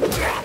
Yeah.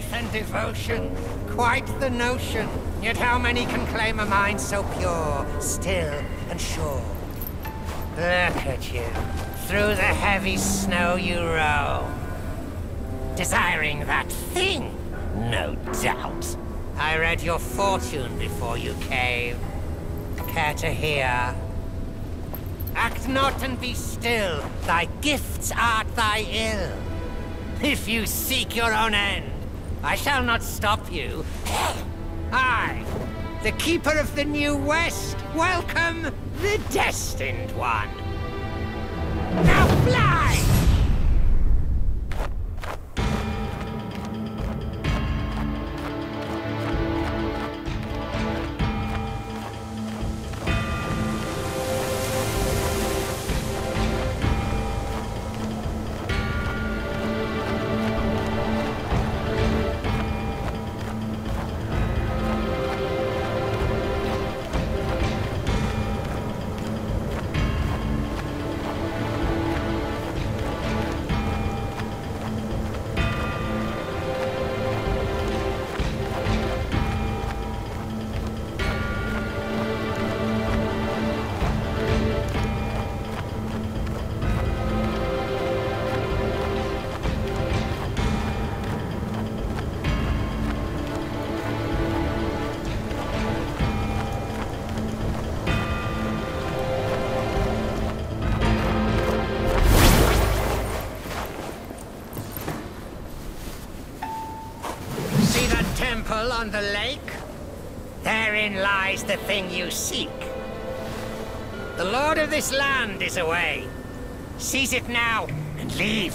Faith and devotion. Quite the notion. Yet how many can claim a mind so pure, still, and sure? Look at you. Through the heavy snow you roam. Desiring that thing, no doubt. I read your fortune before you came. Care to hear? Act not and be still. Thy gifts art thy ill. If you seek your own end, I shall not stop you. I, the Keeper of the New West, welcome the Destined One. Now fly! On the lake? Therein lies the thing you seek. The lord of this land is away. Seize it now and leave